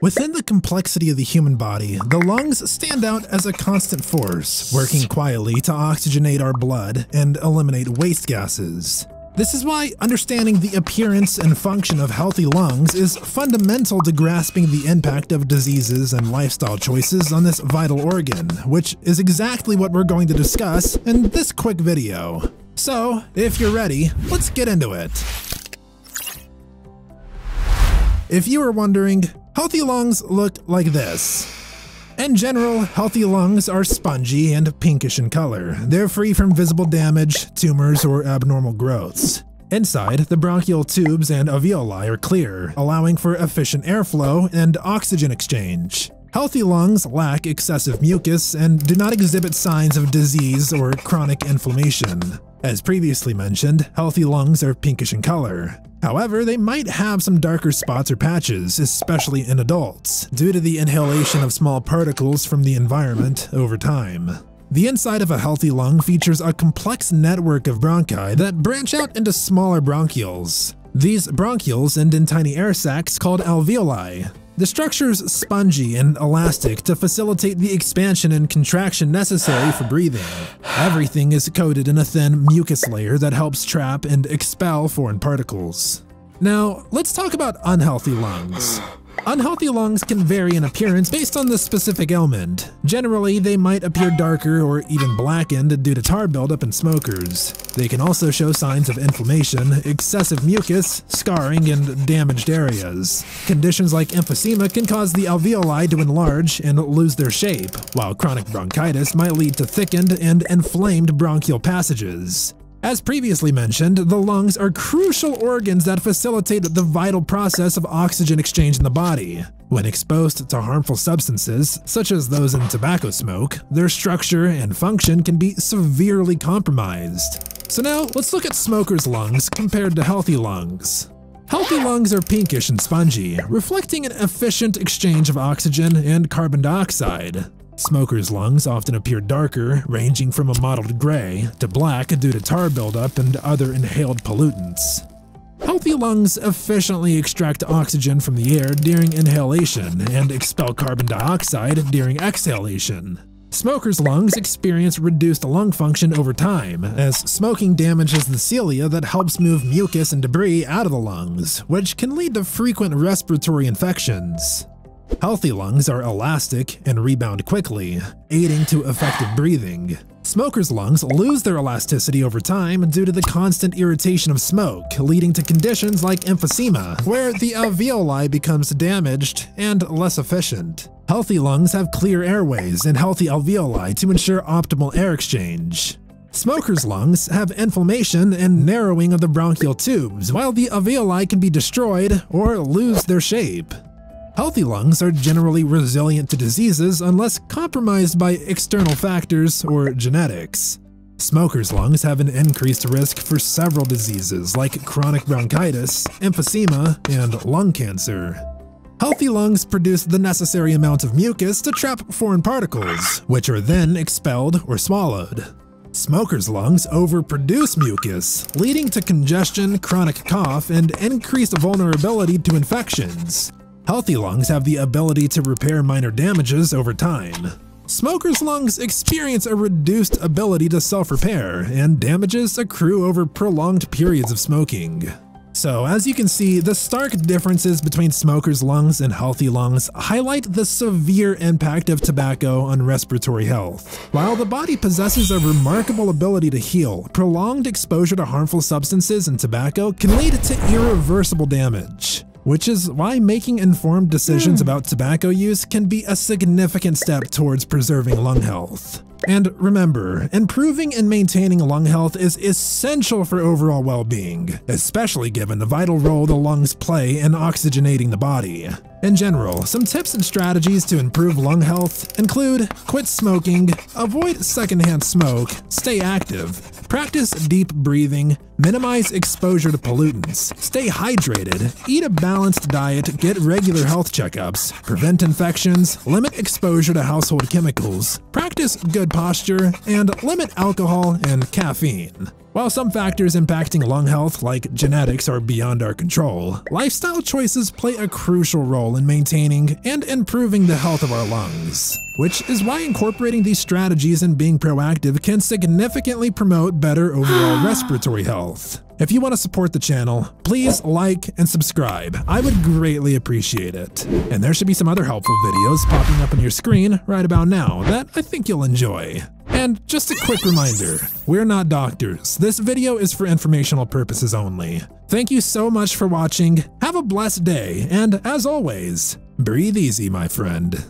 Within the complexity of the human body, the lungs stand out as a constant force, working quietly to oxygenate our blood and eliminate waste gases. This is why understanding the appearance and function of healthy lungs is fundamental to grasping the impact of diseases and lifestyle choices on this vital organ, which is exactly what we're going to discuss in this quick video. So, if you're ready, let's get into it. If you were wondering, healthy lungs look like this. In general, healthy lungs are spongy and pinkish in color. They're free from visible damage, tumors, or abnormal growths. Inside, the bronchial tubes and alveoli are clear, allowing for efficient airflow and oxygen exchange. Healthy lungs lack excessive mucus and do not exhibit signs of disease or chronic inflammation. As previously mentioned, healthy lungs are pinkish in color. However, they might have some darker spots or patches, especially in adults, due to the inhalation of small particles from the environment over time. The inside of a healthy lung features a complex network of bronchi that branch out into smaller bronchioles. These bronchioles end in tiny air sacs called alveoli. The structure is spongy and elastic to facilitate the expansion and contraction necessary for breathing. Everything is coated in a thin mucus layer that helps trap and expel foreign particles. Now, let's talk about unhealthy lungs. Unhealthy lungs can vary in appearance based on the specific ailment. Generally, they might appear darker or even blackened due to tar buildup in smokers. They can also show signs of inflammation, excessive mucus, scarring, and damaged areas. Conditions like emphysema can cause the alveoli to enlarge and lose their shape, while chronic bronchitis might lead to thickened and inflamed bronchial passages. As previously mentioned, the lungs are crucial organs that facilitate the vital process of oxygen exchange in the body. When exposed to harmful substances, such as those in tobacco smoke, their structure and function can be severely compromised. So now, let's look at smokers' lungs compared to healthy lungs. Healthy lungs are pinkish and spongy, reflecting an efficient exchange of oxygen and carbon dioxide. Smokers' lungs often appear darker, ranging from a mottled gray to black due to tar buildup and other inhaled pollutants. Healthy lungs efficiently extract oxygen from the air during inhalation and expel carbon dioxide during exhalation. Smokers' lungs experience reduced lung function over time, as smoking damages the cilia that helps move mucus and debris out of the lungs, which can lead to frequent respiratory infections. Healthy lungs are elastic and rebound quickly, aiding to effective breathing. Smokers' lungs lose their elasticity over time due to the constant irritation of smoke, leading to conditions like emphysema, where the alveoli becomes damaged and less efficient. Healthy lungs have clear airways and healthy alveoli to ensure optimal air exchange. Smokers' lungs have inflammation and narrowing of the bronchial tubes, while the alveoli can be destroyed or lose their shape. Healthy lungs are generally resilient to diseases unless compromised by external factors or genetics. Smokers' lungs have an increased risk for several diseases like chronic bronchitis, emphysema, and lung cancer. Healthy lungs produce the necessary amount of mucus to trap foreign particles, which are then expelled or swallowed. Smokers' lungs overproduce mucus, leading to congestion, chronic cough, and increased vulnerability to infections. Healthy lungs have the ability to repair minor damages over time. Smokers' lungs experience a reduced ability to self-repair, and damages accrue over prolonged periods of smoking. So, as you can see, the stark differences between smokers' lungs and healthy lungs highlight the severe impact of tobacco on respiratory health. While the body possesses a remarkable ability to heal, prolonged exposure to harmful substances and tobacco can lead to irreversible damage which is why making informed decisions hmm. about tobacco use can be a significant step towards preserving lung health. And remember, improving and maintaining lung health is essential for overall well-being, especially given the vital role the lungs play in oxygenating the body. In general, some tips and strategies to improve lung health include quit smoking, avoid secondhand smoke, stay active, practice deep breathing, minimize exposure to pollutants, stay hydrated, eat a balanced diet, get regular health checkups, prevent infections, limit exposure to household chemicals, practice good posture, and limit alcohol and caffeine. While some factors impacting lung health, like genetics, are beyond our control, lifestyle choices play a crucial role in maintaining and improving the health of our lungs. Which is why incorporating these strategies and being proactive can significantly promote better overall respiratory health. If you want to support the channel, please like and subscribe. I would greatly appreciate it. And there should be some other helpful videos popping up on your screen right about now that I think you'll enjoy. And just a quick reminder, we're not doctors. This video is for informational purposes only. Thank you so much for watching, have a blessed day, and as always, breathe easy, my friend.